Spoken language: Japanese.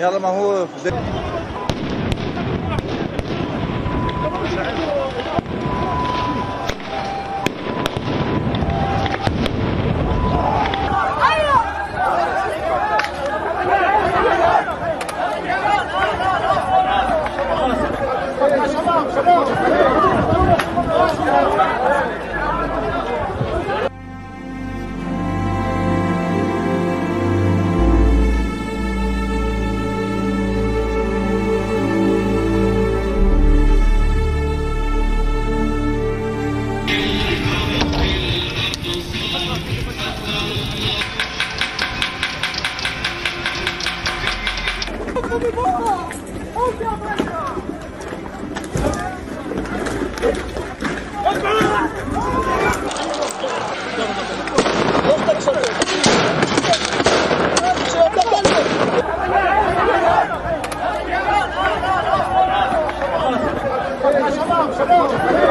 يلا ما هو Come on, come on.